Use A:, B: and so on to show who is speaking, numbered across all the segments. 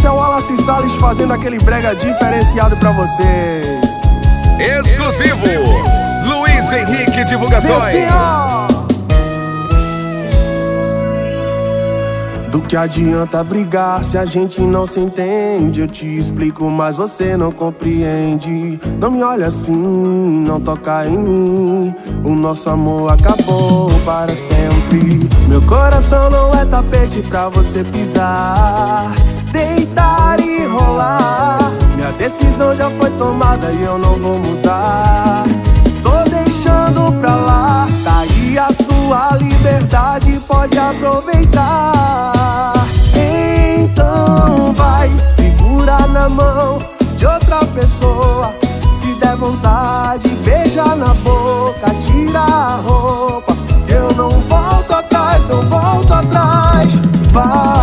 A: Isso é o Wallace Salles fazendo aquele brega diferenciado pra vocês.
B: Exclusivo, Luiz Henrique Divulgações.
A: Do que adianta brigar se a gente não se entende? Eu te explico, mas você não compreende. Não me olha assim, não toca em mim. O nosso amor acabou para sempre. Meu coração não é tapete pra você pisar, deitar e rolar. Minha decisão já foi tomada e eu não vou mudar. Tô deixando pra lá, tá aí a sua liberdade, pode aproveitar. Então vai, segura na mão de outra pessoa. Se der vontade, beija na boca, tira a roupa. Eu não volto atrás, não volto atrás. Vai,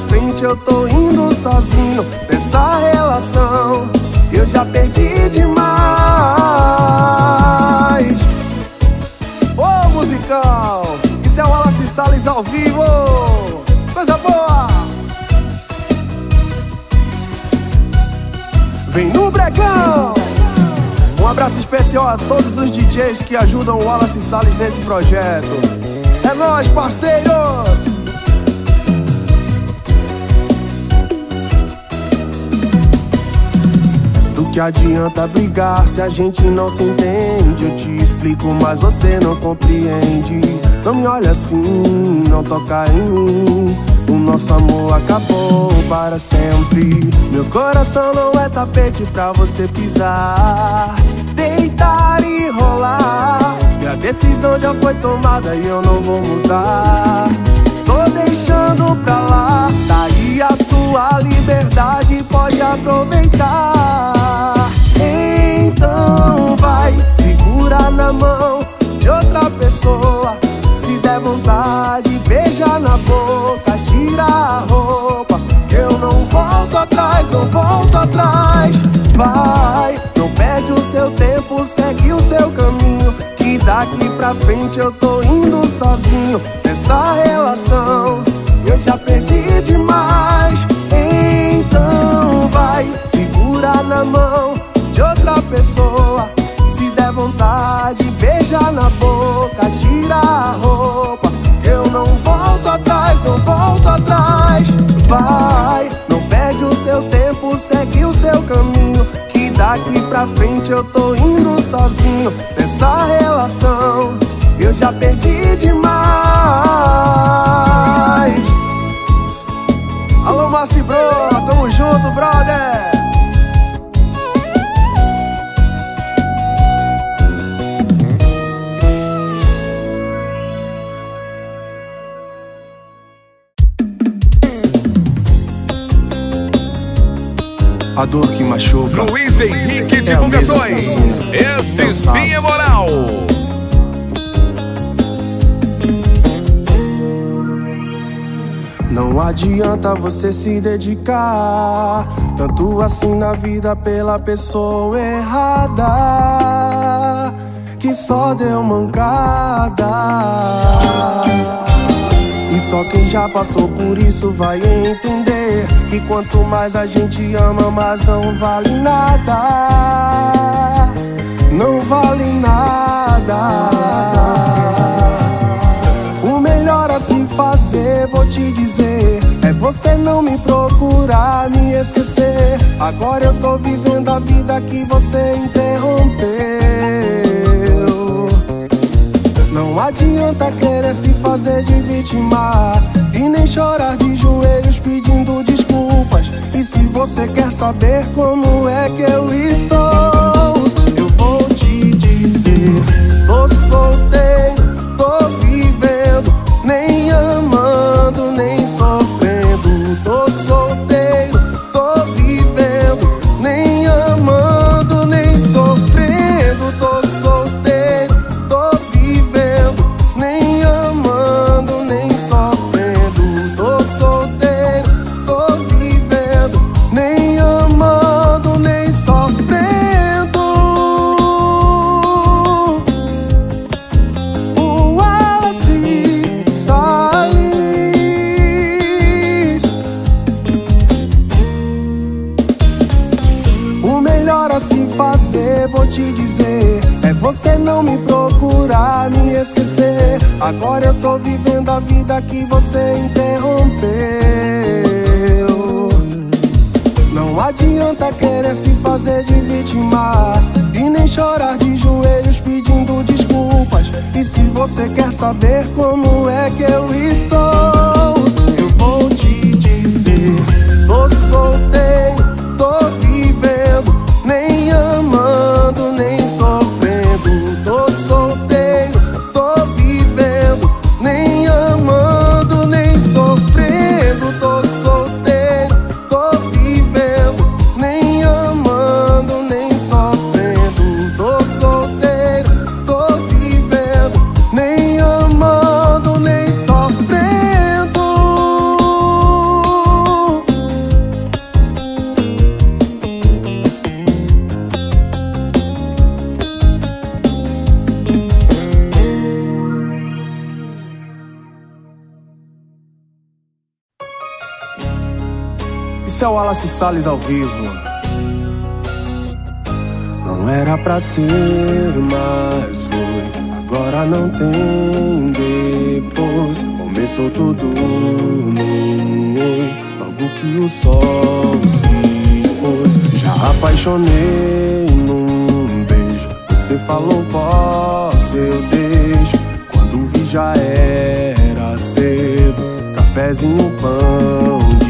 A: frente eu tô indo sozinho nessa relação. Eu já perdi demais. Ô musical, isso é o Wallace Salles ao vivo. Coisa boa. Vem no bregão. Um abraço especial a todos os DJs que ajudam o Wallace Salles nesse projeto. É nóis, parceiros! Que adianta brigar se a gente não se entende? Eu te explico, mas você não compreende. Não me olha assim, não toca em mim. O nosso amor acabou para sempre. Meu coração não é tapete pra você pisar, deitar e rolar. Minha decisão já foi tomada e eu não vou mudar. Tô deixando pra lá, tá aí a sua liberdade, pode aproveitar. Mão de outra pessoa. Se der vontade, beija na boca, tira a roupa. Eu não volto atrás, não volto atrás. Vai, não perde o seu tempo, segue o seu caminho. Que daqui pra frente eu tô indo sozinho nessa relação. Eu já perdi daqui pra frente eu tô indo sozinho nessa relação. Eu já perdi demais. Alô, Massi Bro, tamo junto, brother. A dor que machuca.
B: Luiz Henrique Divulgações. Esse sim é moral.
A: Não adianta você se dedicar tanto assim na vida pela pessoa errada que só deu mancada. E só quem já passou por isso vai entender que quanto mais a gente ama, mais não vale nada. Não vale nada. O melhor a se fazer, vou te dizer, é você não me procurar, me esquecer. Agora eu tô vivendo a vida que você interrompeu. Não adianta querer se fazer de vítima e nem chorar de joelhos você quer saber como é que eu estou, eu vou te dizer: tô solteiro, Salles ao vivo. Não era pra ser, mas foi. Agora não tem depois. Começou tudo no. Logo que o sol se pôs. Já apaixonei num beijo. Você falou, posso, eu deixo. Quando vi já era cedo. Cafezinho, pão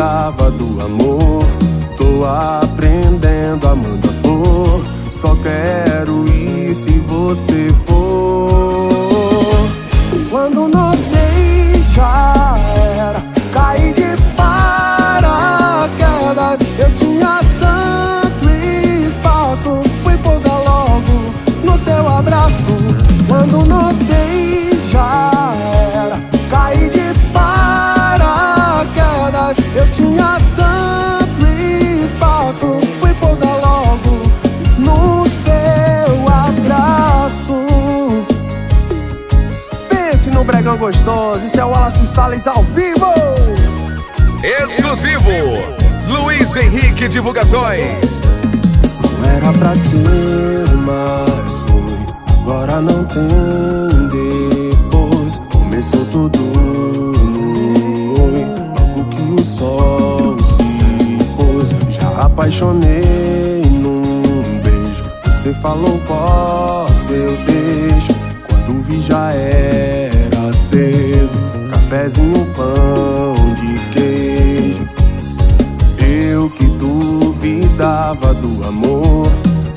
A: duvidava do amor, tô aprendendo amando a flor. Só quero ir se você for. Quando notei já gostoso, isso é o Wallace Salles ao vivo.
B: Exclusivo. Luiz Henrique Divulgações.
A: Não era pra ser, mas foi. Agora não tem depois. Começou tudo no oi. Logo que o sol se pôs. Já apaixonei num beijo. Você falou, posso, eu deixo. Quando vi já era cedo. Cafezinho, pão de queijo. Eu que duvidava do amor,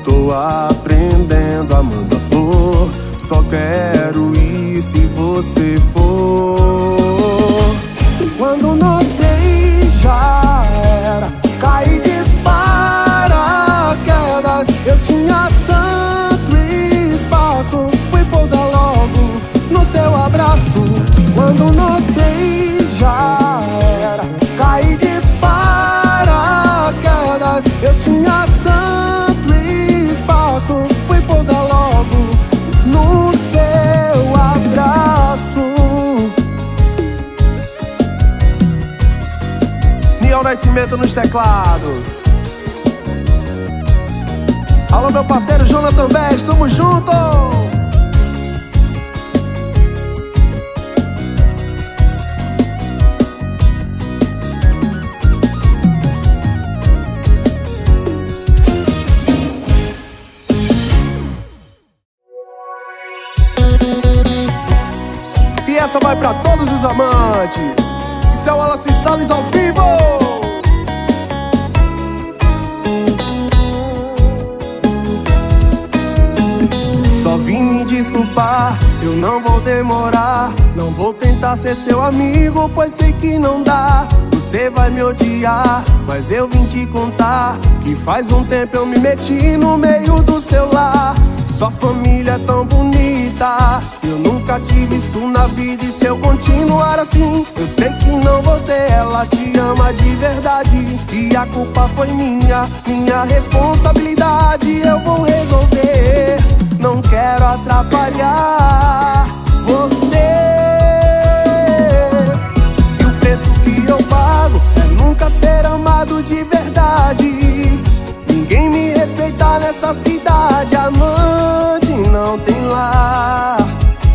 A: tô aprendendo amando a flor. Só quero ir se você for. Quando notei Nascimento nos teclados. Alô, meu parceiro Jonathan Best, tamo junto! E essa vai pra todos os amantes. Isso é o Wallace Salles ao vivo. Tentar ser seu amigo, pois sei que não dá. Você vai me odiar, mas eu vim te contar que faz um tempo eu me meti no meio do seu lar. Sua família é tão bonita, eu nunca tive isso na vida. E se eu continuar assim, eu sei que não vou ter. Ela te ama de verdade, e a culpa foi minha, minha responsabilidade. Eu vou resolver, não quero atrapalhar você. Nessa cidade. amante não tem lar.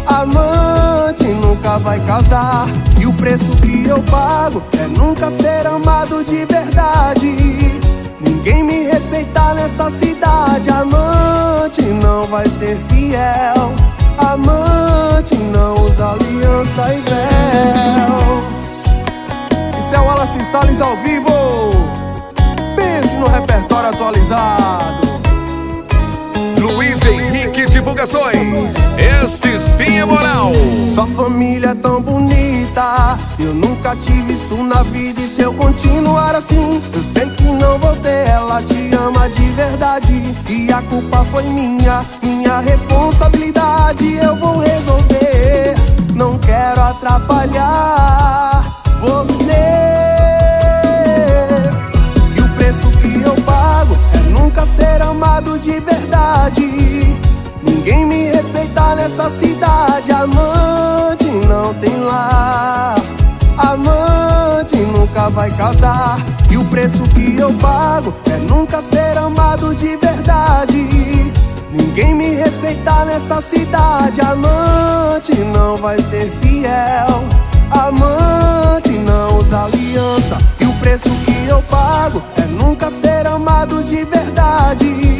A: Amante nunca vai casar. E o preço que eu pago é nunca ser amado de verdade. Ninguém me respeitar nessa cidade. Amante não vai ser fiel. Amante não usa aliança e véu. Isso é o Wallace Salles ao vivo. Pense no repertório atualizado.
B: Divulgações. Esse sim é moral.
A: Sua família é tão bonita. Eu nunca tive isso na vida. E se eu continuar assim, eu sei que não vou ter. Ela te ama de verdade. E a culpa foi minha, minha responsabilidade. Eu vou resolver. Não quero atrapalhar você. E o preço que eu pago é nunca ser amado de verdade. Ninguém me respeitar nessa cidade. Amante não tem lar. Amante nunca vai casar. E o preço que eu pago é nunca ser amado de verdade. Ninguém me respeitar nessa cidade. Amante não vai ser fiel. Amante não usa aliança. E o preço que eu pago é nunca ser amado de verdade.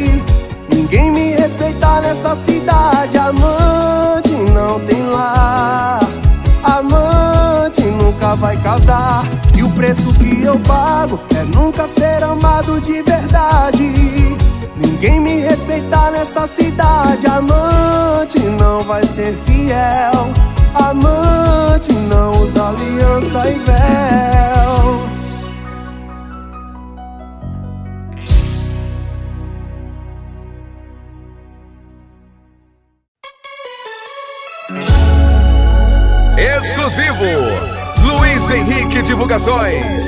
A: Ninguém me respeitar nessa cidade. Amante não tem lar. Amante nunca vai casar. E o preço que eu pago é nunca ser amado de verdade. Ninguém me respeitar nessa cidade. Amante não vai ser fiel. Amante não usa aliança e véu.
B: Exclusivo. Luiz Henrique Divulgações.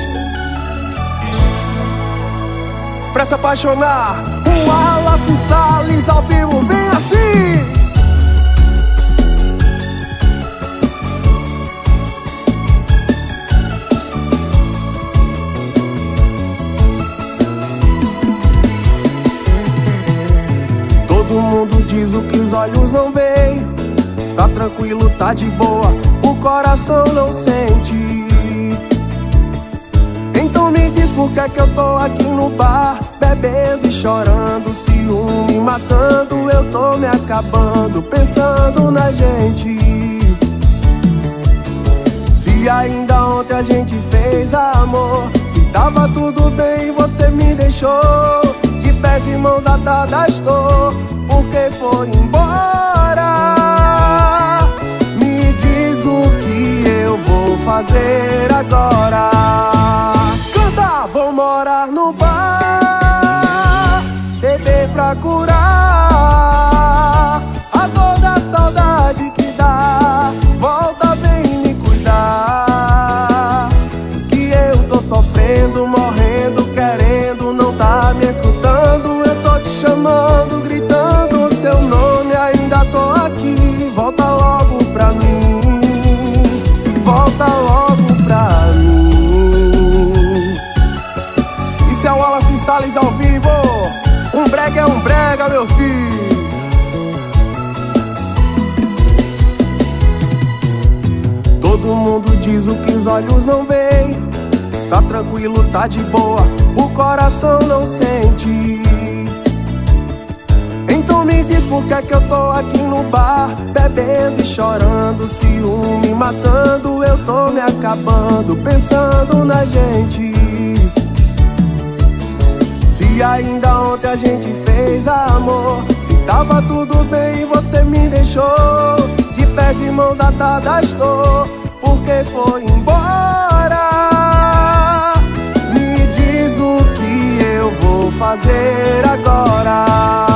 A: Pra se apaixonar, o Wallace Salles ao vivo vem assim. Todo mundo diz o que os olhos não veem. Tá tranquilo, tá de boa, o coração não sente. Então me diz por que é que eu tô aqui no bar Bebendo e chorando, ciúme matando Eu tô me acabando, pensando na gente. Se ainda ontem a gente fez amor Se tava tudo bem você me deixou. De pés e mãos atadas tô Porque foi embora fazer agora? Canta, vou morar no bar Beber pra curar diz o que os olhos não veem. Tá tranquilo, tá de boa, o coração não sente. Então me diz por que é que eu tô aqui no bar Bebendo e chorando, ciúme matando Eu tô me acabando, pensando na gente. Se ainda ontem a gente fez amor Se tava tudo bem você me deixou. De pés e mãos atadas tô Porque foi embora. Me diz o que eu vou fazer agora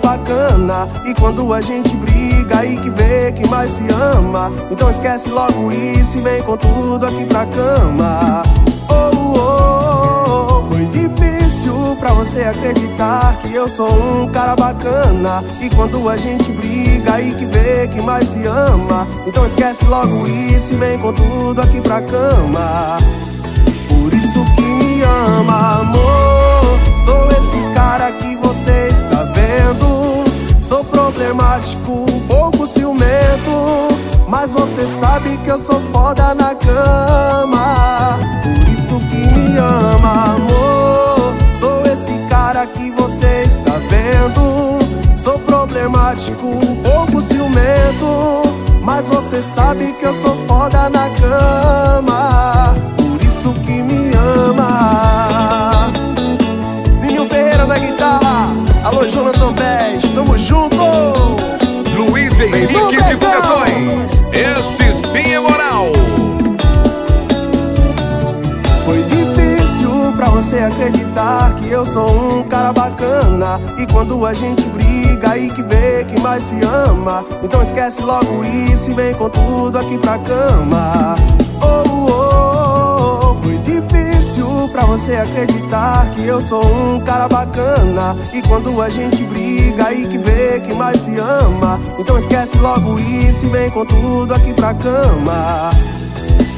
A: bacana. E quando a gente briga e que vê que mais se ama, então esquece logo isso e vem com tudo aqui pra cama. Oh, oh, oh, foi difícil pra você acreditar que eu sou um cara bacana. E quando a gente briga e que vê que mais se ama, então esquece logo isso e vem com tudo aqui pra cama. Por isso que me ama, amor. Sou esse cara que. Sou problemático, um pouco ciumento. Mas você sabe que eu sou foda na cama. Por isso que me ama, amor. Sou esse cara que você está vendo. Sou problemático, um pouco ciumento. Mas você sabe que eu sou foda na cama. Por isso que me ama. Ninho Ferreira na guitarra. Alô, Jonathan Bez, tamo junto.
B: Luiz Henrique Divulgações. Esse sim é moral.
A: Foi difícil pra você acreditar que eu sou um cara bacana. E quando a gente briga e que vê que mais se ama, então esquece logo isso e vem com tudo aqui pra cama. Pra você acreditar que eu sou um cara bacana. E quando a gente briga e que vê que mais se ama, então esquece logo isso e vem com tudo aqui pra cama.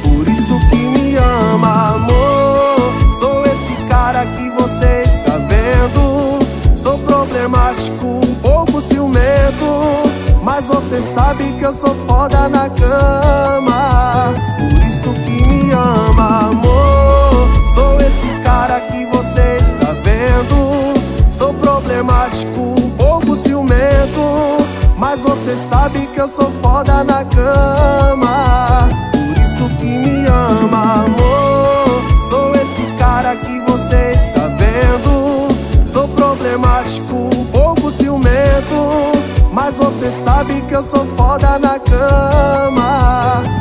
A: Por isso que me ama, amor. Sou esse cara que você está vendo. Sou problemático, um pouco ciumento. Mas você sabe que eu sou foda na cama. Por isso que me ama, amor. Cara que você está vendo. Sou problemático, um pouco ciumento. Mas você sabe que eu sou foda na cama. Por isso que me ama, amor. Sou esse cara que você está vendo. Sou problemático, um pouco ciumento. Mas você sabe que eu sou foda na cama.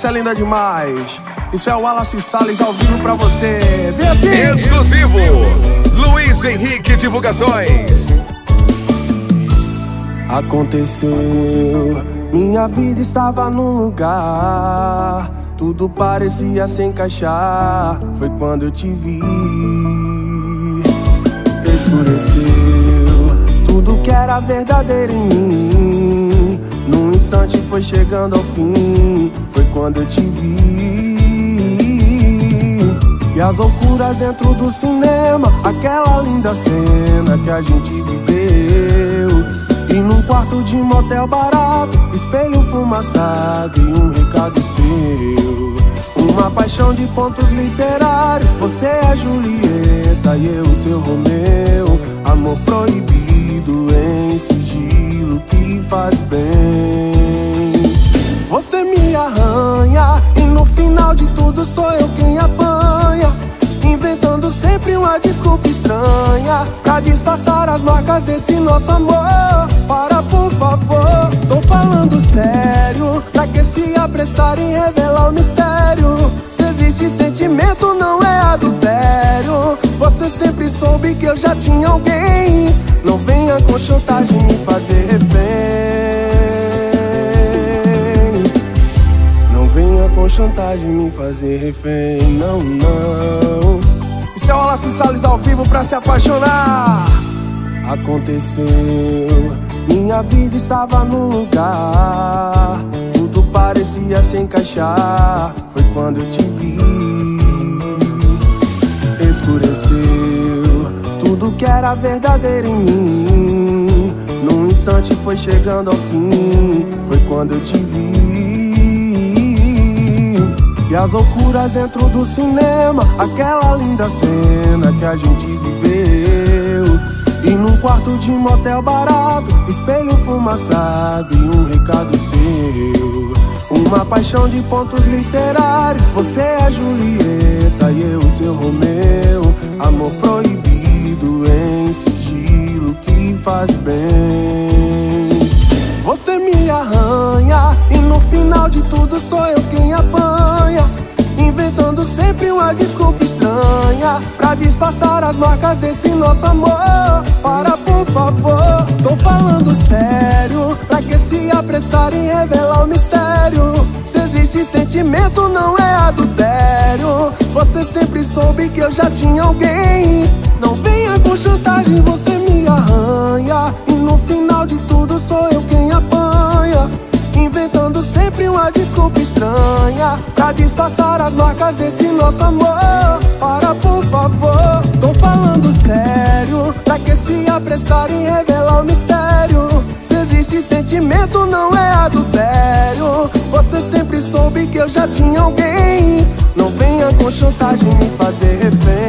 A: Essa é linda demais. Isso é o Wallace Salles ao vivo pra você. Vem assim!
B: Exclusivo. Luiz Henrique Divulgações.
A: Aconteceu, minha vida estava num lugar. Tudo parecia se encaixar. Foi quando eu te vi. Escureceu tudo que era verdadeiro em mim. Num instante foi chegando ao fim. Quando eu te vi. E as loucuras dentro do cinema. Aquela linda cena que a gente viveu. E num quarto de motel barato, espelho fumaçado e um recado seu. Uma paixão de pontos literários, você é a Julieta e eu seu Romeu. Amor proibido em sigilo que faz bem. Você me arranha e no final de tudo sou eu quem apanha. Inventando sempre uma desculpa estranha Pra disfarçar as marcas desse nosso amor Para por favor, tô falando sério Pra que se apressar em revelar o mistério Se existe sentimento não é a sempre soube que eu já tinha alguém. Não venha com chantagem me fazer refém. Com chantagem me fazer refém, não, não.
B: Isso é o Wallace Salles ao vivo pra se apaixonar.
A: Aconteceu, minha vida estava no lugar. Tudo parecia se encaixar. Foi quando eu te vi. Escureceu tudo que era verdadeiro em mim. Num instante foi chegando ao fim. Foi quando eu te vi. E as loucuras dentro do cinema, aquela linda cena que a gente viveu. E num quarto de motel barato, espelho fumaçado e um recado seu. Uma paixão de pontos literários, você é a Julieta e eu seu Romeu. Amor proibido em sigilo que faz bem. Você me arranha e no final de tudo sou eu quem apanha. Inventando sempre uma desculpa estranha Pra disfarçar as marcas desse nosso amor. Para por favor, tô falando sério Pra que se apressar em revelar o mistério? Se existe sentimento não é adultério. Você sempre soube que eu já tinha alguém. Não venha com chantagem, você me arranha E no final de tudo sou eu sempre uma desculpa estranha Pra disfarçar as marcas desse nosso amor. Para por favor, tô falando sério. Pra que se apressar em revelar o mistério? Se existe sentimento não é adultério. Você sempre soube que eu já tinha alguém. Não venha com chantagem me fazer refém.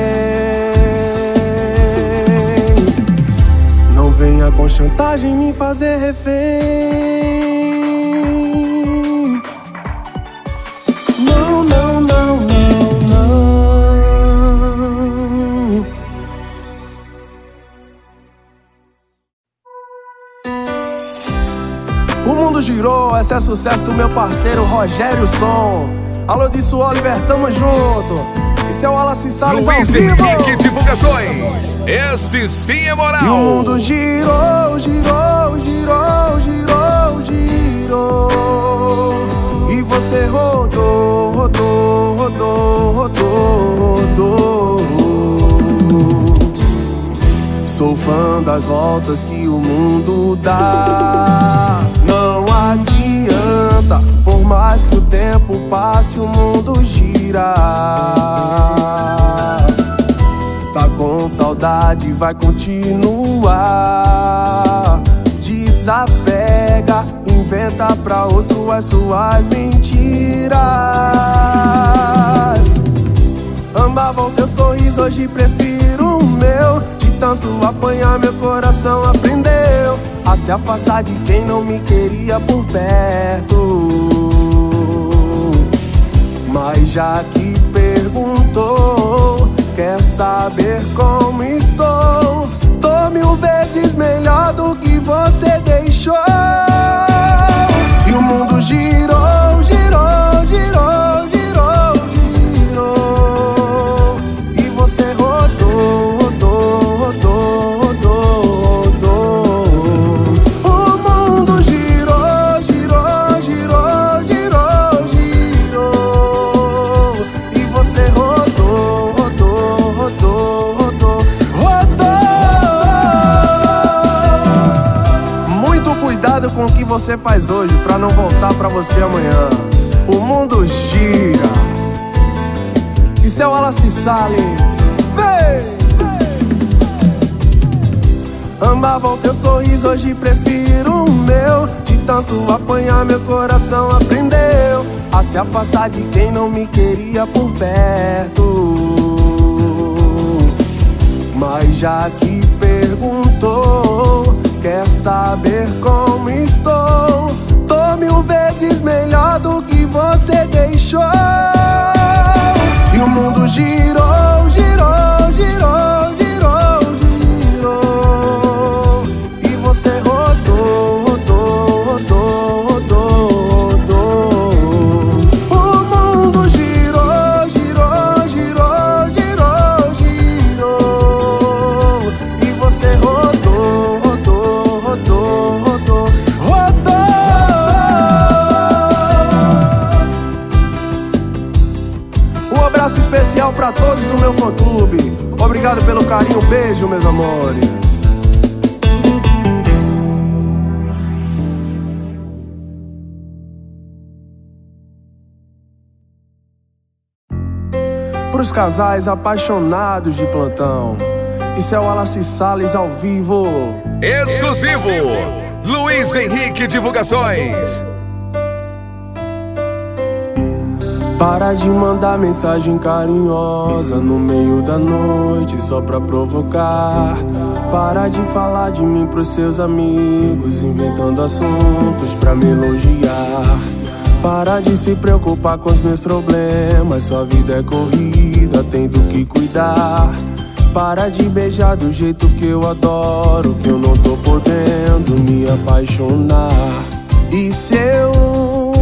A: Não venha com chantagem me fazer refém esse é sucesso do meu parceiro Rogério Som. Alô disso, Oliver, tamo junto. Esse é o Wallace Salles ao
B: Luiz
A: vivo.
B: Henrique Divulgações. Esse sim é moral.
A: E o mundo girou, girou, girou, girou, girou. E você rodou, rodou, rodou, rodou, rodou. Sou fã das voltas que o mundo dá. Adianta, por mais que o tempo passe, o mundo gira. Tá com saudade, vai continuar. Desapega, inventa pra outro as suas mentiras. Amava o teu sorriso, hoje prefiro o meu. De tanto apanhar, meu coração aprendeu a se afastar de quem não me queria por perto. Mas já que perguntou, quer saber como estou? Tô mil vezes melhor do que você deixou. Você faz hoje pra não voltar pra você amanhã. O mundo gira. Isso é o Wallace Salles. Vem! Amava o teu sorriso, hoje prefiro o meu. De tanto apanhar, meu coração aprendeu a se afastar de quem não me queria por perto. Mas já que quer saber como estou? Tô mil vezes melhor do que você deixou. E o mundo girou, girou, girou, Obrigado pelo carinho, beijo, meus amores. Para os casais apaixonados de plantão. Isso é o Wallace Salles ao vivo.
B: Exclusivo. Luiz Henrique Divulgações.
A: Para de mandar mensagem carinhosa no meio da noite só pra provocar. Para de falar de mim pros seus amigos, inventando assuntos pra me elogiar. Para de se preocupar com os meus problemas, sua vida é corrida, tem do que cuidar. Para de beijar do jeito que eu adoro, que eu não tô podendo me apaixonar. E se eu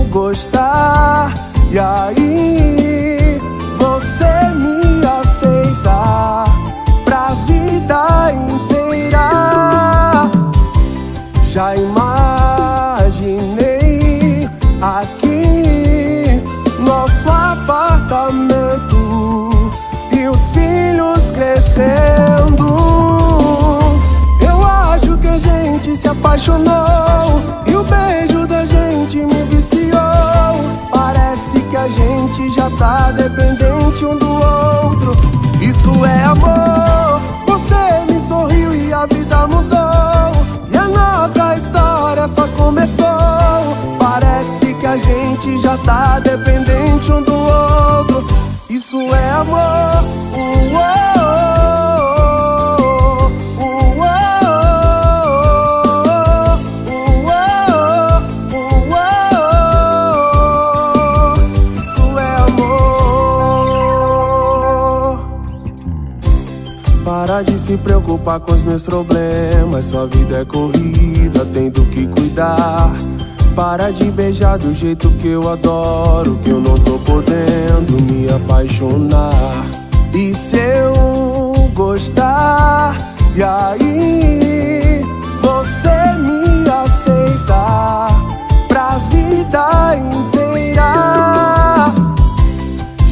A: gostar, e aí você me aceita pra vida inteira? Já imaginei aqui nosso apartamento crescendo. Eu acho que a gente se apaixonou tá dependente um do outro. Isso é amor. Você me sorriu e a vida mudou. E a nossa história só começou. Parece que a gente já tá dependente um do outro. Isso é amor. Preocupar com os meus problemas. Sua vida é corrida, tem do que cuidar. Para de beijar do jeito que eu adoro, que eu não tô podendo me apaixonar. E se eu gostar, e aí você me aceita pra vida inteira?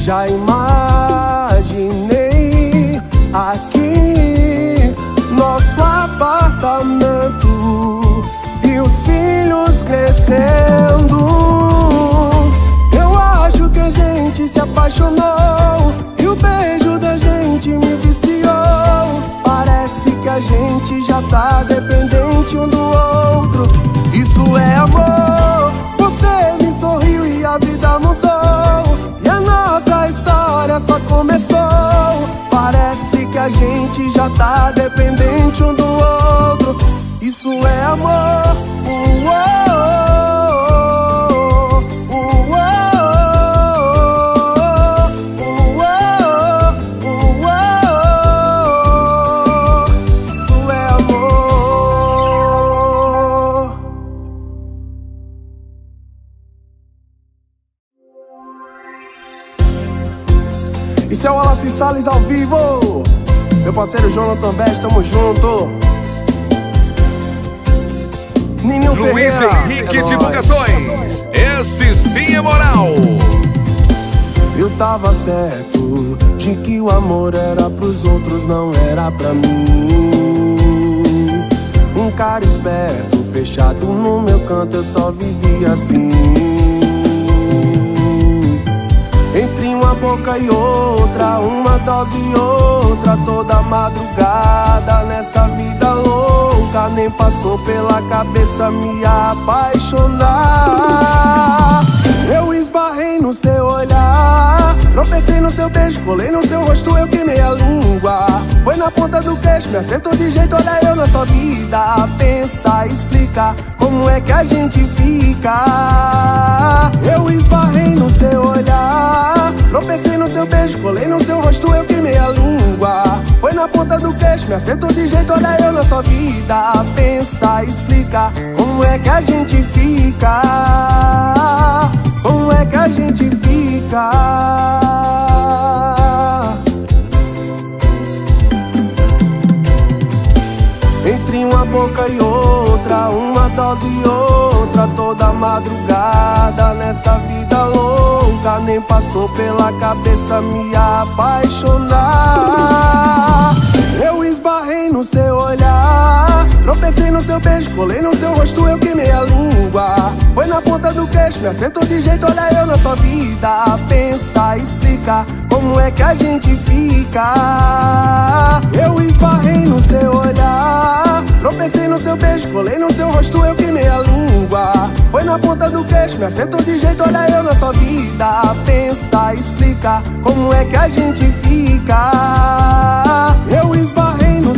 A: Já imaginei tá dependente um do outro. Isso é amor. Você me sorriu e a vida mudou. E a nossa história só começou. Parece que a gente já tá dependente um do outro. Isso é amor. Ao vivo. Meu parceiro Jonathan Best, tamo junto. Nininho
B: Luiz
A: Ferreira.
B: Henrique
A: é.
B: Divulgações. Esse sim é moral.
A: Eu tava certo de que o amor era pros outros, não era pra mim. Um cara esperto, fechado no meu canto, eu só vivia assim. Boca e outra, uma dose e outra, toda madrugada nessa vida louca, nem passou pela cabeça me apaixonar. Eu esbarrei no seu olhar, tropecei no seu beijo, colei no seu rosto, eu queimei a língua. Foi na ponta do queixo, me acertou de jeito, olha eu na sua vida. Pensa, explica como é que a gente fica. Eu esbarrei no seu olhar, tropecei no seu beijo, colei no seu rosto, eu queimei a língua. Foi na ponta do queixo, me acertou de jeito, olha eu na sua vida. Pensa, explica como é que a gente fica. Como é que a gente fica? Entre uma boca e outra, uma dose e outra, toda madrugada nessa vida louca. nem passou pela cabeça me apaixonar. Esbarrei no seu olhar, tropecei no seu beijo, colei no seu rosto, eu queimei a língua. Foi na ponta do queixo, me acertou de jeito, olha eu na sua vida. Pensa, explica como é que a gente fica. Eu esbarrei no seu olhar, tropecei no seu beijo, colei no seu rosto, eu queimei a língua. Foi na ponta do queixo, me acertou de jeito, olha eu na sua vida. Pensa, explica como é que a gente fica. Eu esbarrei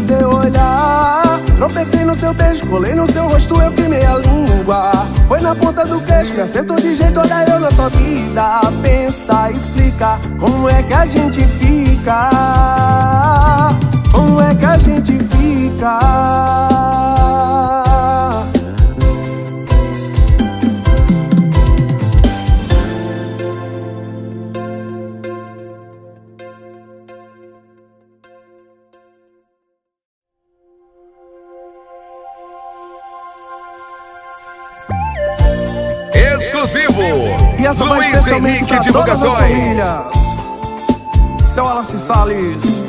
A: seu olhar, tropecei no seu beijo, colei no seu rosto, eu queimei a língua. Foi na ponta do queixo, me acertou de jeito, olha eu na sua vida. Pensa, explica como é que a gente fica. Como é que a gente fica?
B: Exclusivo.
A: E essa
B: Luiz
A: vai especialmente
B: Henrique Divulgações.
A: Seu Wallace Salles.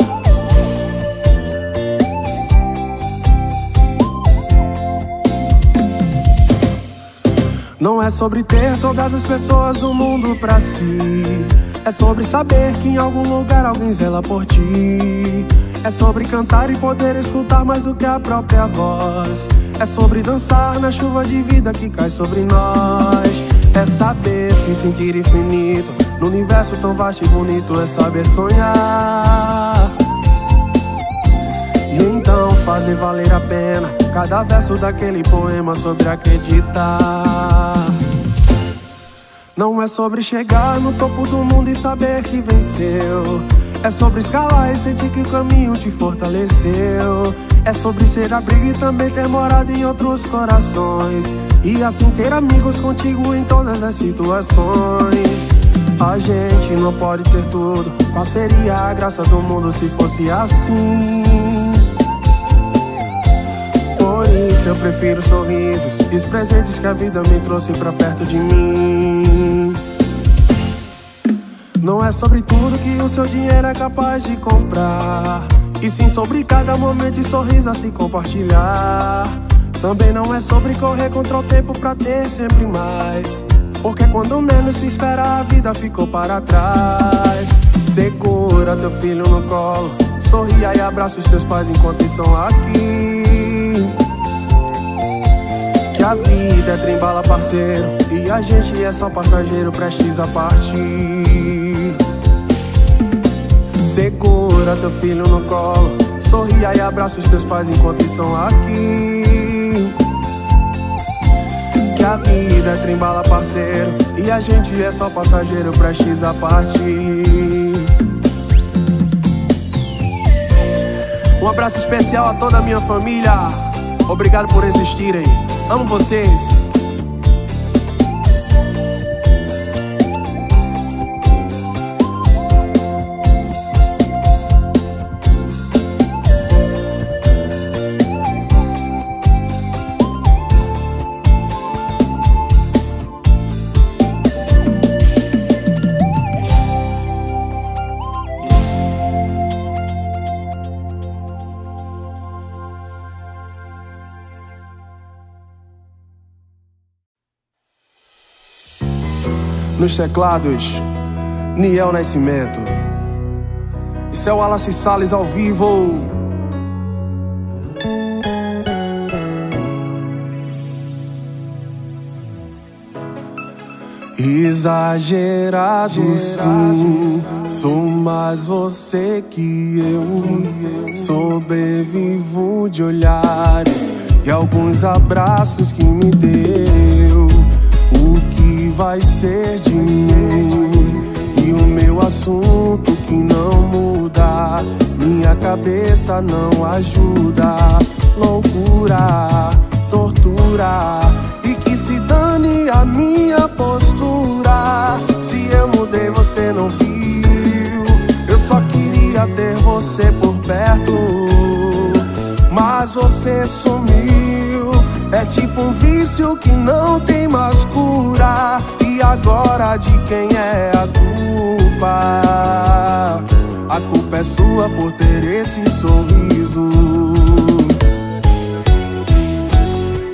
A: Não é sobre ter todas as pessoas do mundo pra si. É sobre saber que em algum lugar alguém zela por ti. É sobre cantar e poder escutar mais do que a própria voz. É sobre dançar na chuva de vida que cai sobre nós. É saber se sentir infinito no universo tão vasto e bonito. É saber sonhar. E então fazer valer a pena cada verso daquele poema sobre acreditar. Não é sobre chegar no topo do mundo e saber que venceu. É sobre escalar e sentir que o caminho te fortaleceu. É sobre ser abrigo e também ter morado em outros corações. E assim ter amigos contigo em todas as situações. A gente não pode ter tudo. Qual seria a graça do mundo se fosse assim? Por isso eu prefiro sorrisos e os presentes que a vida me trouxe pra perto de mim. Não é sobre tudo que o seu dinheiro é capaz de comprar. E sim sobre cada momento e sorriso a se compartilhar. Também não é sobre correr contra o tempo pra ter sempre mais. Porque quando menos se espera, a vida ficou para trás. Segura teu filho no colo, sorria e abraça os teus pais enquanto estão aqui. Que a vida é trembala parceiro E a gente é só passageiro prestes a partir Segura teu filho no colo. Sorria e abraça os teus pais enquanto estão aqui. Que a vida é trembala parceiro. E a gente é só passageiro prestes a partir. Um abraço especial a toda a minha família. Obrigado por existirem. Amo vocês. Nos teclados, Niel Nascimento. Isso é o Wallace Salles ao vivo. Exagerado sim, sou mais você que eu. Sobrevivo de olhares e alguns abraços que me deu. Vai ser de mim? E o meu assunto que não muda, minha cabeça não ajuda. Loucura, tortura e que se dane a minha postura. Se eu mudei, você não viu. Eu só queria ter você por perto, mas você sumiu. É tipo um vício que não tem mais cura. E agora de quem é a culpa? A culpa é sua por ter esse sorriso.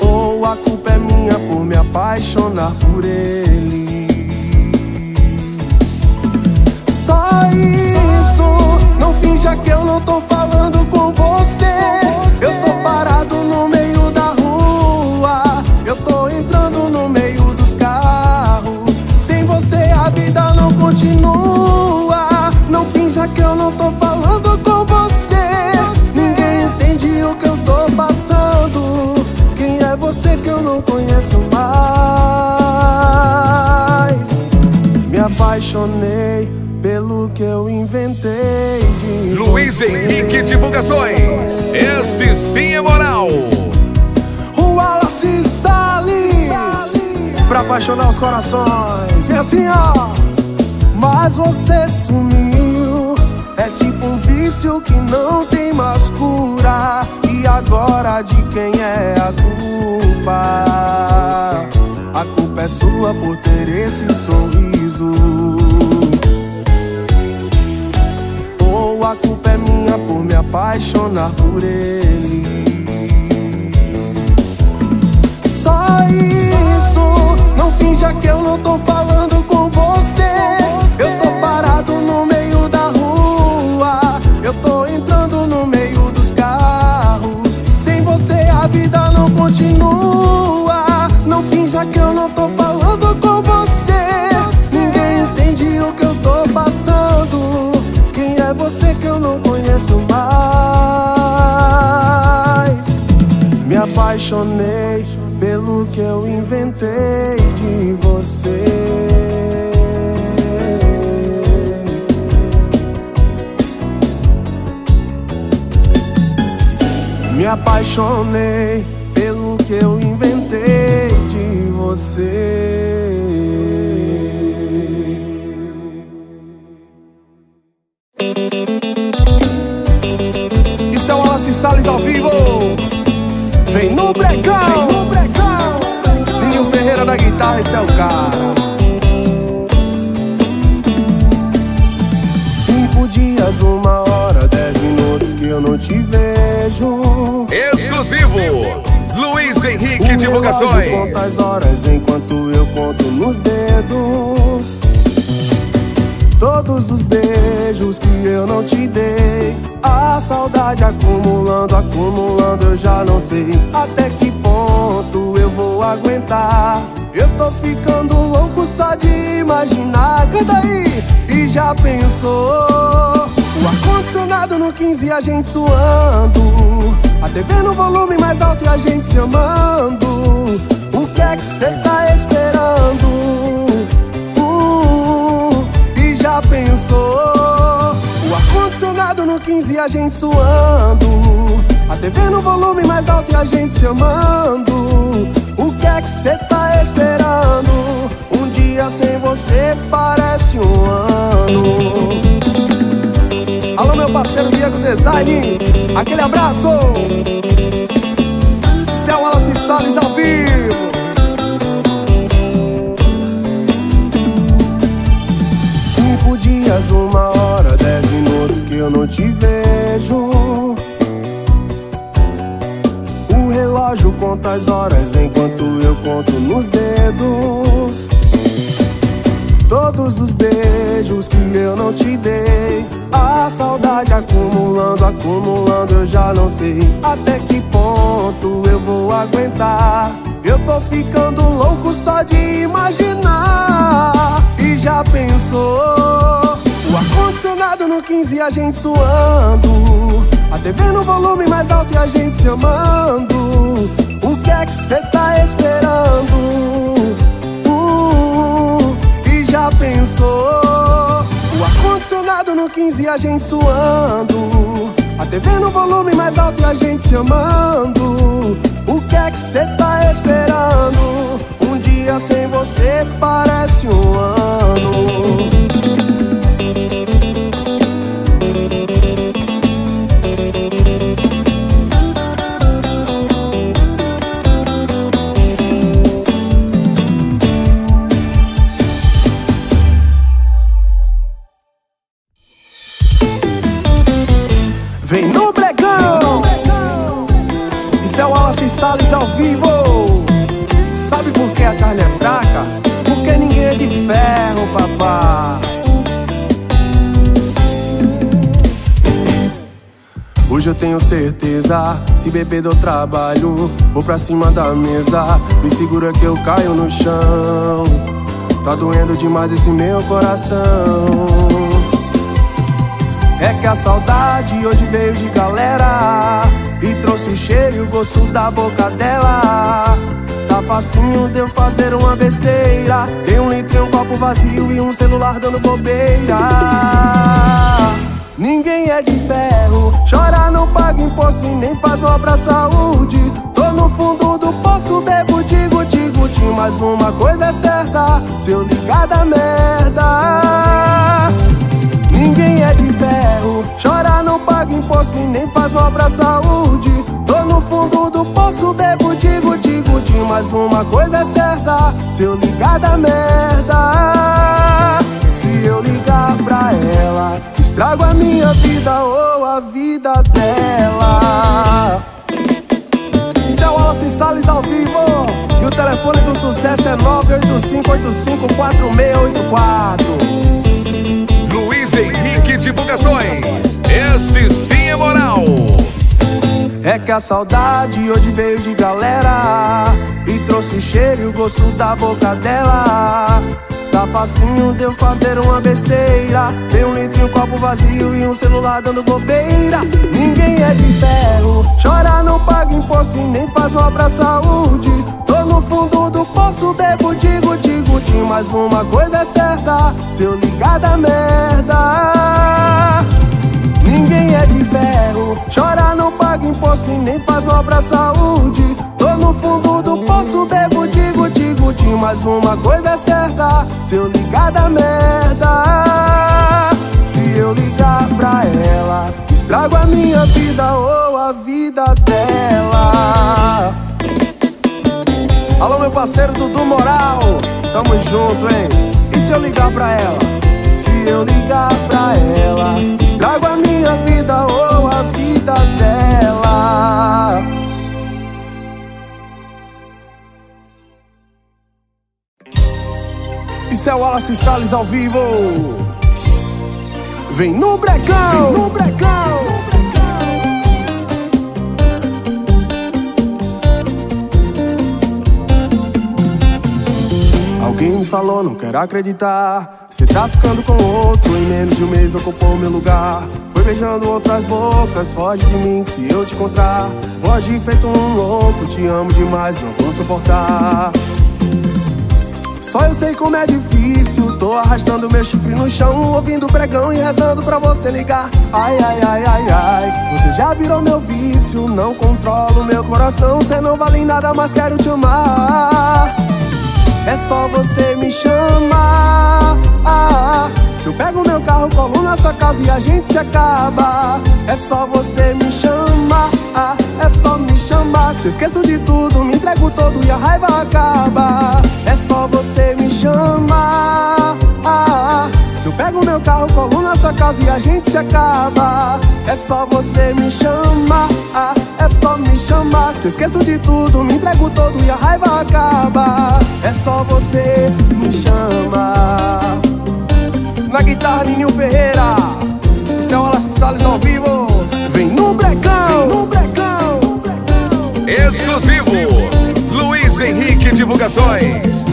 A: Ou a culpa é minha por me apaixonar por ele. Só isso, não finja que eu não tô falando com você. Eu tô parado no meio apaixonei pelo que eu inventei
B: Luiz. Henrique Divulgações. Esse sim é moral.
A: O Wallace Salles Pra apaixonar os corações Vem assim ó Mas você sumiu É tipo um vício que não tem mais cura E agora de quem é a culpa? A culpa é sua por ter esse sorriso ou a culpa é minha por me apaixonar por ele? Só isso, não finja que eu não tô falando com você. Eu tô parado no meio da rua, eu tô entrando no meio dos carros. Sem você a vida não continua. Não finja que eu não tô falando com você. Apaixonei pelo que eu inventei de você. Me apaixonei pelo que eu inventei de você. Esse é o cara. Cinco dias, uma hora, dez minutos que eu não te vejo.
B: Exclusivo. Luiz
A: O
B: Henrique
A: relógio
B: Divulgações.
A: conta as horas enquanto eu conto nos dedos. Todos os beijos que eu não te dei. A saudade acumulando, acumulando, eu já não sei até que eu vou aguentar. Eu tô ficando louco só de imaginar. Canta aí! E já pensou? O ar-condicionado no 15 e a gente suando. A TV no volume mais alto e a gente se amando. O que é que cê tá esperando? Uh, e já pensou? O ar-condicionado no 15 e a gente suando. A TV no volume mais alto e a gente se amando. O que é que cê tá esperando? Um dia sem você parece um ano. Alô, meu parceiro Diego Design, aquele abraço. Céu Wallace Salles ao vivo. Cinco dias, uma relógio conta as horas enquanto eu conto nos dedos. Todos os beijos que eu não te dei. A saudade acumulando, acumulando, eu já não sei até que ponto eu vou aguentar. Eu tô ficando louco só de imaginar. E já pensou? O ar-condicionado no 15 e a gente suando. A TV no volume mais alto e a gente se amando. O que é que cê tá esperando? Uh, e já pensou? O ar-condicionado no 15 e a gente suando. A TV no volume mais alto e a gente se amando. O que é que cê tá esperando? Um dia sem você parece um ano. Tenho certeza, se beber do trabalho, vou pra cima da mesa, me segura que eu caio no chão. Tá doendo demais esse meu coração. É que a saudade hoje veio de galera E trouxe o cheiro e o gosto da boca dela. Tá facinho de eu fazer uma besteira. Tem um litro um copo vazio e um celular dando bobeira Ninguém é de ferro, chora não paga imposto e nem faz mal pra saúde. Tô no fundo do poço, bebo de guti guti Mas uma coisa é certa, se eu ligar da merda. Ninguém é de ferro, chora, não paga imposto e nem faz mal pra saúde. Tô no fundo do poço, bebo, digo, digo, de mas uma coisa é certa: se eu ligar da merda, se eu ligar pra ela, estrago a minha vida ou a vida dela. O Wallace Salles ao vivo. E o telefone do sucesso é 985854684.
B: Henrique Divulgações. Esse sim é moral.
A: É que a saudade hoje veio de galera E trouxe o cheiro e o gosto da boca dela Tá facinho de eu fazer uma besteira. Tem um litro um copo vazio e um celular dando bobeira. Ninguém é de ferro, chora não paga imposto e nem faz mal pra saúde. Tô no fundo do poço, bebo, digo, digo, digo Mas uma coisa é certa, se eu ligar da merda. Ninguém é de ferro, chora não paga imposto e nem faz mal pra saúde no fundo do poço, bebo, digo, digo, digo Mas uma coisa é certa, se eu ligar da merda Se eu ligar pra ela, estrago a minha vida ou a vida dela Alô, meu parceiro Dudu Moral, tamo junto, hein? E se eu ligar pra ela? Se eu ligar pra ela, estrago a minha vida ou a vida dela. Isso é o Wallace Salles ao vivo. Vem no brecão, Vem no brecão. Alguém me falou, não quero acreditar. Cê tá ficando com outro, em menos de um mês ocupou meu lugar. Foi beijando outras bocas, foge de mim que se eu te encontrar. Foge feito um louco, te amo demais, não vou suportar. Só eu sei como é difícil, tô arrastando meu chifre no chão, ouvindo pregão e rezando pra você ligar. Ai, ai, ai, ai, ai, você já virou meu vício, não controlo meu coração, cê não vale nada, mas quero te amar. É só você me chamar. Eu pego meu carro, colo na sua casa e a gente se acaba. É só você me chamar. É só me Eu esqueço de tudo, me entrego todo e a raiva acaba. É só você me chamar. Eu pego meu carro, colo na sua casa e a gente se acaba. É só você me chamar. É só me chamar. Eu esqueço de tudo, me entrego todo e a raiva acaba. É só você me chamar. Na guitarra Ninho Ferreira. Isso é o Wallace Salles ao vivo. Vem no brecão, Vem no brecão
B: Exclusivo Luiz Henrique Divulgações.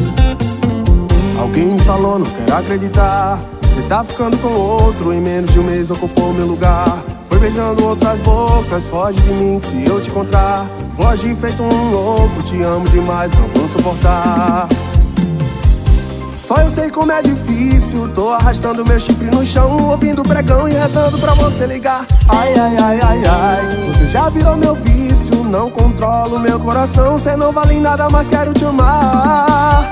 A: Alguém me falou, não quero acreditar. Cê tá ficando com outro Em menos de um mês ocupou meu lugar. Foi beijando outras bocas Foge de mim que se eu te encontrar. Foge feito um louco Te amo demais, não vou suportar só eu sei como é difícil. Tô arrastando meu chifre no chão Ouvindo pregão e rezando pra você ligar. Ai, ai, ai, ai, ai. Você já virou meu vício Não controlo meu coração. Cê não vale nada, mas quero te amar.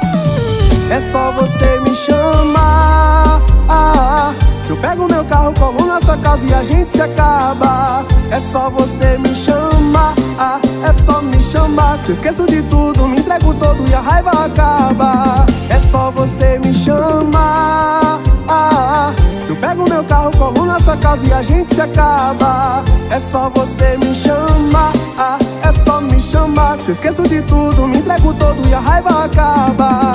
A: É só você me chamar ah, Eu pego meu carro, colo na sua casa E a gente se acaba. É só você me chamar ah, É só me chamar Eu esqueço de tudo, me entrego todo E a raiva acaba Ah, Eu Pego meu carro, colo na sua casa e a gente se acaba. É só você me chamar, é só me chamar. Eu esqueço de tudo, me entrego todo e a raiva acaba.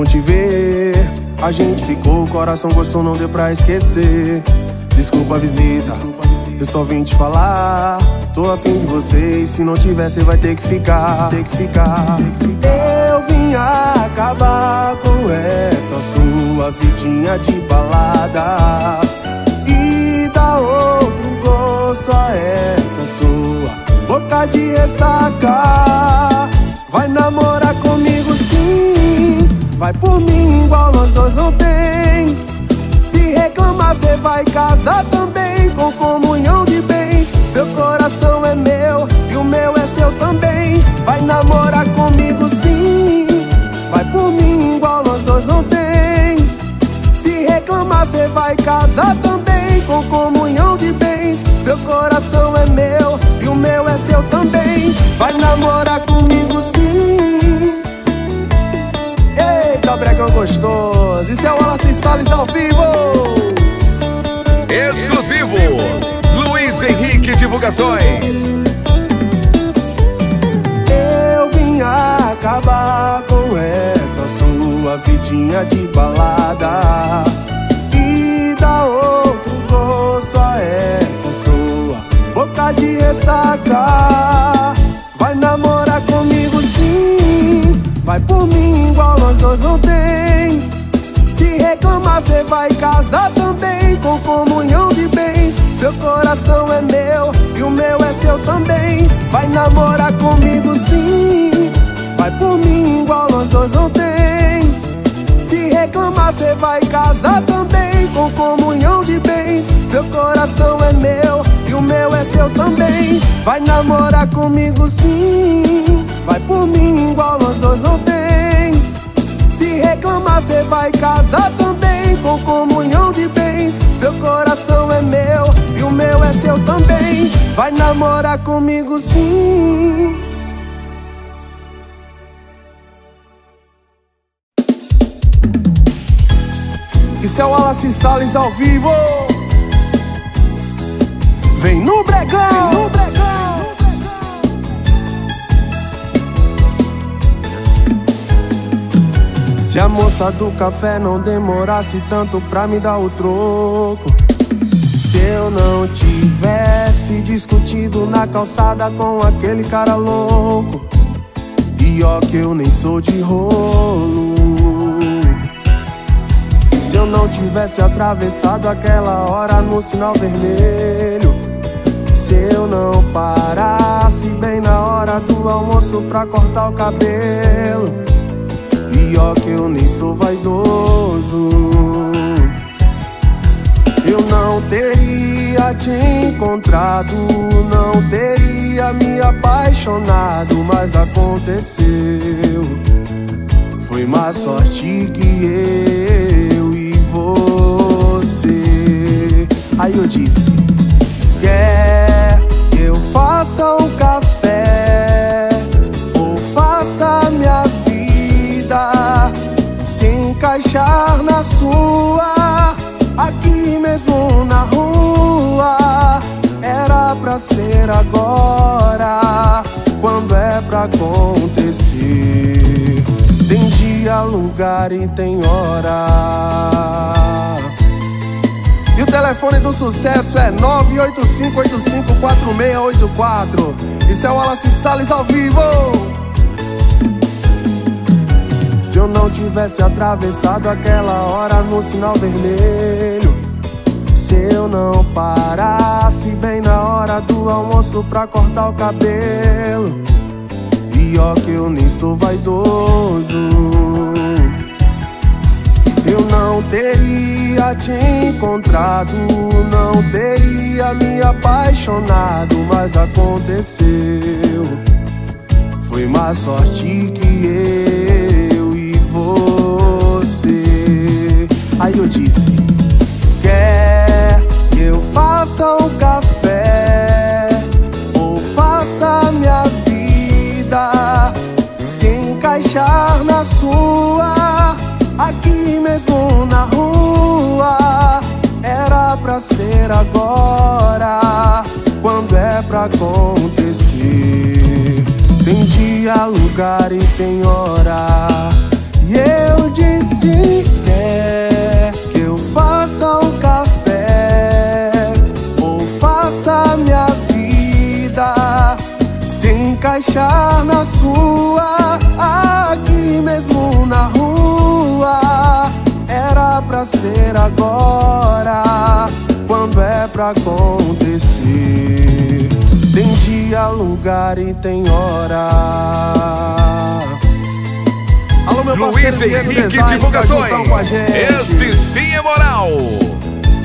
A: Bom te ver. A gente ficou, o coração gostou, não deu pra esquecer. Desculpa a visita, eu só vim te falar. Tô afim de você e se não tiver, você vai ter que ficar. Ter que ficar. Eu vim acabar com essa sua vidinha de balada. E dar outro gosto a essa sua boca de ressaca. Vai namorar sim Vai por mim igual nós dois não tem. Se reclamar cê vai casar também Com comunhão de bens. Seu coração é meu e o meu é seu também. Vai namorar comigo sim. Vai por mim igual nós dois não tem. Se reclamar cê vai casar também Com comunhão de bens. Seu coração é meu e o meu é seu também. Vai namorar comigo sim gostoso. Isso é o Wallace Salles ao vivo?
B: Exclusivo Luiz Henrique Divulgações.
A: Eu vim acabar com essa sua vidinha de balada Seu coração é meu e o meu é seu também. Vai namorar comigo sim. Vai por mim igual nós dois não tem. Se reclamar cê vai casar também Com comunhão de bens. Seu coração é meu e o meu é seu também. Vai namorar comigo sim. Vai por mim igual nós dois não tem. Se reclamar cê vai casar também Com comunhão de bens Seu coração é meu e o meu é seu também. Vai namorar comigo sim. Isso é o Wallace Salles ao vivo? Vem no bregão, Vem no bregão. Se a moça do café não demorasse tanto pra me dar o troco Se eu não tivesse discutido na calçada com aquele cara louco E ó que eu nem sou de rolo. Se eu não tivesse atravessado aquela hora no sinal vermelho Se eu não parasse bem na hora do almoço pra cortar o cabelo e ó que eu nem sou vaidoso. Eu não teria te encontrado Não teria me apaixonado Mas aconteceu. Foi mais sorte que eu e você. Aí eu disse Quer que eu faça um café encaixar na sua, aqui mesmo na rua. Era pra ser agora, quando é pra acontecer. Tem dia, lugar e tem hora. E o telefone do sucesso é 985854684. Isso é o Wallace Salles ao vivo. Se eu não tivesse atravessado aquela hora no sinal vermelho. Se eu não parasse bem na hora do almoço pra cortar o cabelo. E ó que eu nem sou vaidoso. Eu não teria te encontrado, não teria me apaixonado, mas aconteceu. Foi mais sorte que eu você. Aí eu disse: Quer que eu faça um café ou faça minha vida se encaixar na sua? Aqui mesmo na rua era pra ser agora. Quando é pra acontecer? Tem dia, lugar e tem hora. Eu disse: Quer que eu faça um café ou faça minha vida se encaixar na sua? Aqui mesmo na rua era pra ser agora. Quando é pra acontecer? Tem dia, lugar e tem hora. Meu
B: Luiz Henrique
A: Design,
B: Divulgações.
A: tá a gente.
B: Esse sim é moral.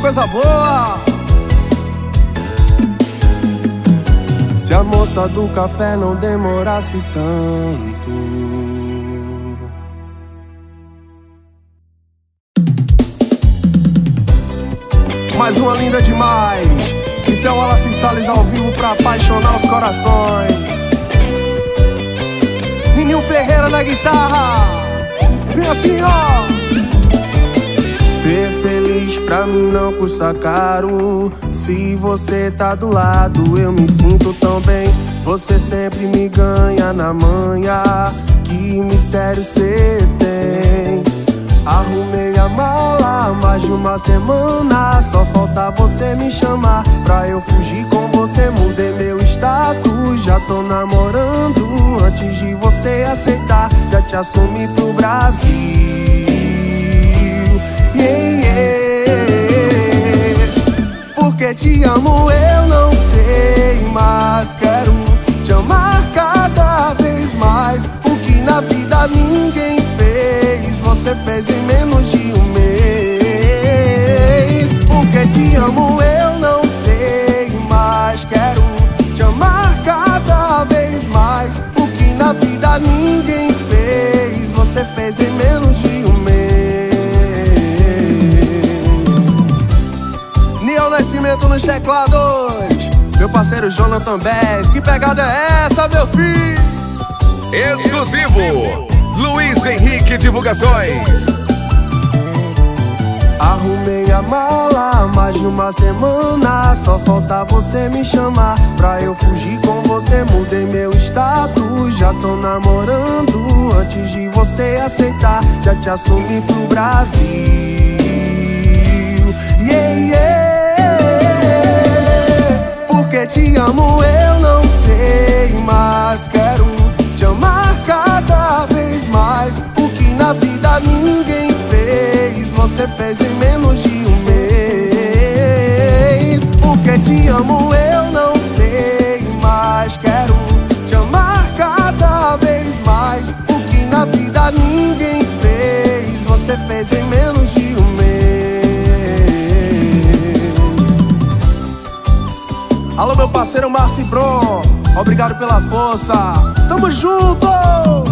A: Coisa boa! Se a moça do café não demorasse tanto. Mais uma linda demais. Isso é o Wallace Salles ao vivo pra apaixonar os corações. Nininho Ferreira na guitarra. Vem assim, ó. Ser feliz pra mim não custa caro. Se você tá do lado, eu me sinto tão bem. Você sempre me ganha na manhã. Que mistério cê tem? Arrumei a mala mais de uma semana. Só falta você me chamar pra eu fugir com você. Mudei meu status, já tô namorando. Antes de você aceitar, já te assumi pro Brasil. Yeah, yeah. Porque te amo, eu não sei, mas quero te amar cada vez mais. O que na vida ninguém você fez em menos de um mês. Porque te amo, eu não sei, mas quero te amar cada vez mais. O que na vida ninguém fez, você fez em menos de um mês. Niel Nascimento nos teclados. Meu parceiro Jonathan Bess, que pegada é essa, meu filho?
B: Exclusivo. Luiz Henrique Divulgações.
A: Arrumei a mala mais de uma semana. Só falta você me chamar pra eu fugir com você. Mudei meu status, já tô namorando. Antes de você aceitar, já te assumi pro Brasil. Yeah, yeah. Porque te amo, eu não sei, mas quero te amar cada vez mais. O que na vida ninguém fez, você fez em menos de um mês. Porque te amo, eu não sei, mas quero te amar cada vez mais. O que na vida ninguém fez, você fez em menos de um mês. Alô, meu parceiro Marci Bron, obrigado pela força. Tamo junto!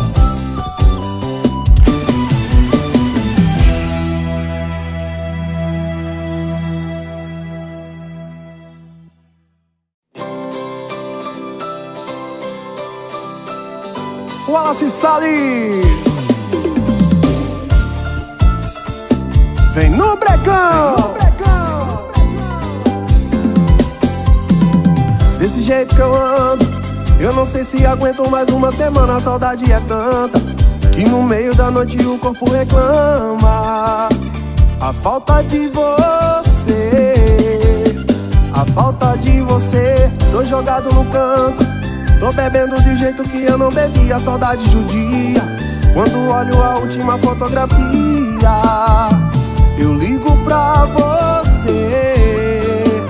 A: Wallace Salles. Vem no brecão. Desse jeito que eu ando, eu não sei se aguento mais uma semana. A saudade é tanta que no meio da noite o corpo reclama. A falta de você, a falta de você. Tô jogado no canto, tô bebendo de jeito que eu não bebia. Saudade judia, quando olho a última fotografia. Eu ligo pra você,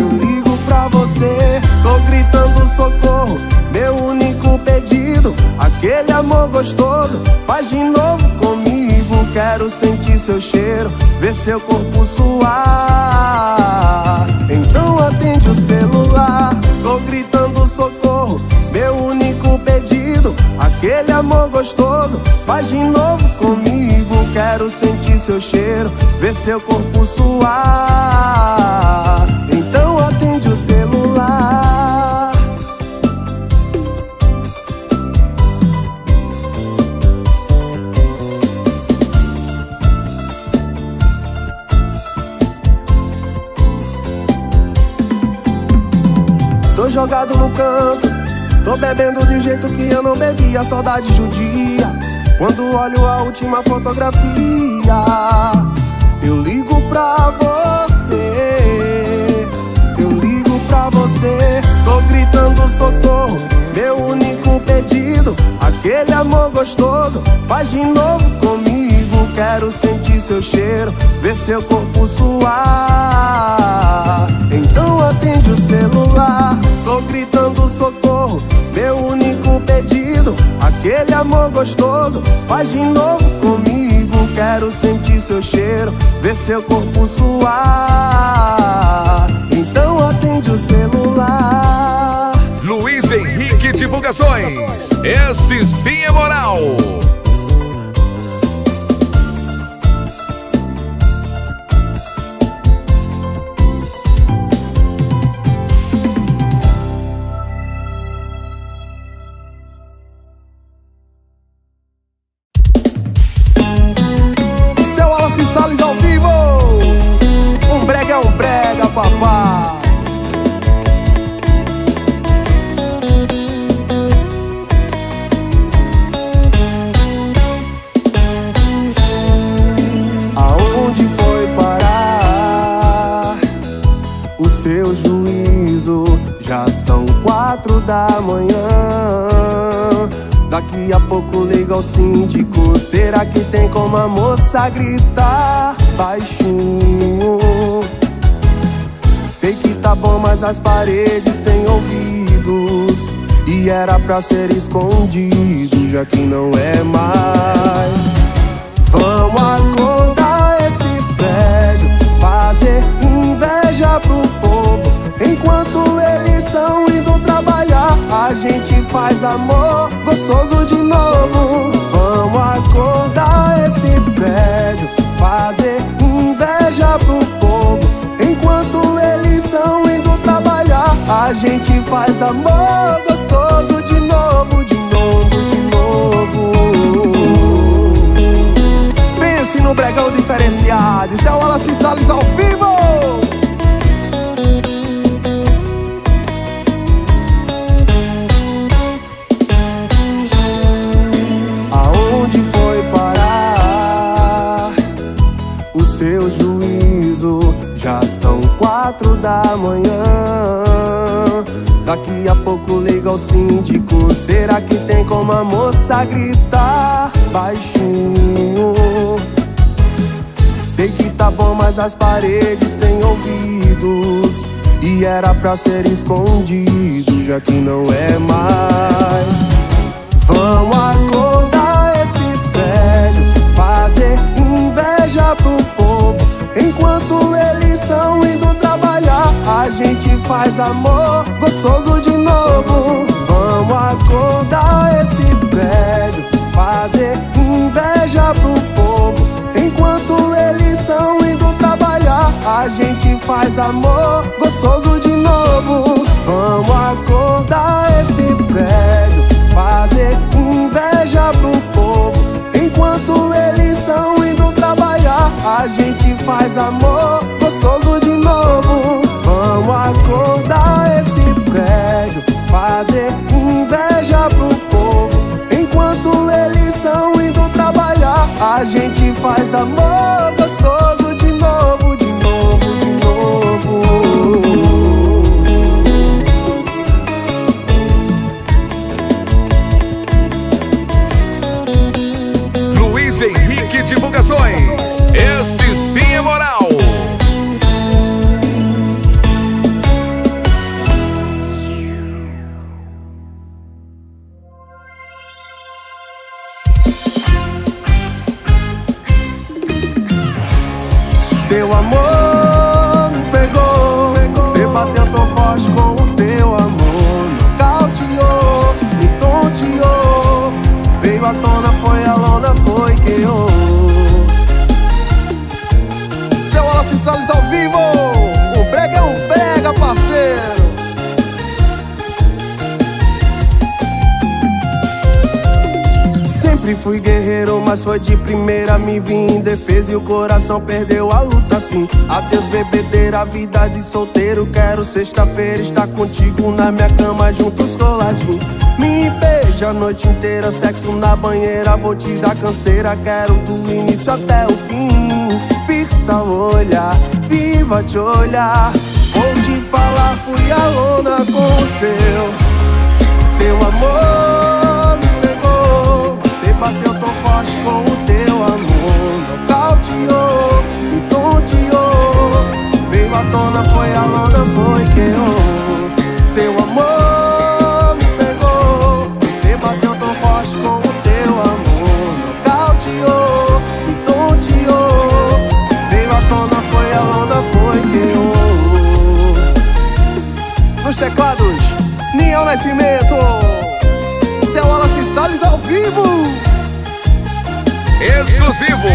A: eu ligo pra você. Tô gritando socorro, meu único pedido. Aquele amor gostoso, faz de novo comigo. quero sentir seu cheiro, ver seu corpo suar. Então atende o celular, tô gritando amor gostoso, faz de novo comigo. Quero sentir seu cheiro, ver seu corpo suar. Tô bebendo de jeito que eu não bebia, saudade judia. Quando olho a última fotografia, eu ligo pra você. Eu ligo pra você, tô gritando socorro. Meu único pedido, aquele amor gostoso, faz de novo comigo. Quero sentir seu cheiro, ver seu corpo suar. Então atende o celular, tô gritando socorro. Meu único pedido, aquele amor gostoso, faz de novo comigo. Quero sentir seu cheiro, ver seu corpo suar. Então atende o celular.
B: Luiz Henrique Divulgações. Esse sim é moral.
A: Será que tem como a moça gritar baixinho? Sei que tá bom, mas as paredes têm ouvidos. E era pra ser escondido, já que não é mais. Vamos acordar esse prédio, fazer inveja pro povo. Enquanto a gente faz amor gostoso de novo. Vamos acordar esse prédio, fazer inveja pro povo. Enquanto eles são indo trabalhar, a gente faz amor gostoso de novo, de novo, de novo. Pense no bregão diferenciado. Isso é o Wallace Salles ao vivo. Da manhã. Daqui a pouco liga ao síndico. Será que tem como a moça gritar baixinho? Sei que tá bom, mas as paredes têm ouvidos. E era pra ser escondido, já que não é mais. Vamos acordar esse prédio, fazer inveja pro povo. Enquanto eles gente faz amor gostoso de novo. Vamos acordar esse prédio, fazer inveja pro povo. Enquanto eles são indo trabalhar, a gente faz amor gostoso de novo. Vamos acordar esse prédio, fazer inveja pro povo. Enquanto eles são indo trabalhar, a gente faz amor gostoso de novo. Acordar esse prédio, fazer inveja pro povo. Enquanto eles são indo trabalhar, a gente faz amor
C: Salles ao vivo. O é um brega, parceiro.
A: Sempre fui guerreiro, mas foi de primeira me vi em defesa e o coração perdeu a luta sim. Adeus bebedeira, vida de solteiro, quero sexta-feira estar contigo na minha cama juntos coladinho. Me beija a noite inteira, sexo na banheira, vou te dar canseira, quero do início até o fim. Fixa o olhar, viva te olhar, vou te falar, fui a lona com o seu, seu amor me pegou. Você bateu tão forte com o teu amor. Nocauteou, me tonteou. Veio à tona, foi a lona, foi que eu
C: Nascimento. Seu Wallace Salles ao vivo.
B: Exclusivo.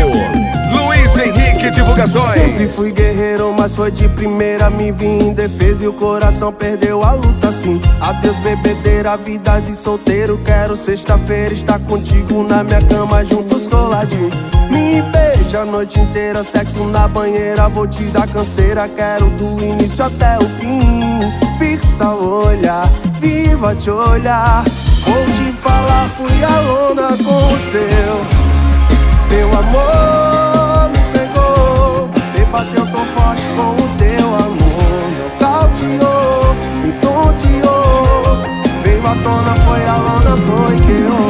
B: Luiz Henrique Divulgações.
A: Sempre fui guerreiro, mas foi de primeira me vi em defesa e o coração perdeu a luta sim. Adeus bebedeira, vida de solteiro, quero sexta-feira estar contigo na minha cama juntos coladinho. Me beija a noite inteira, sexo na banheira, vou te dar canseira, quero do início até o fim. Fixa o olhar, viva te olhar. Vou te falar, fui a lona com o seu. Seu amor me pegou. Você bateu tão forte com o teu amor. Não cauteou, me tonteou. Veio à tona, foi a lona, foi que eu.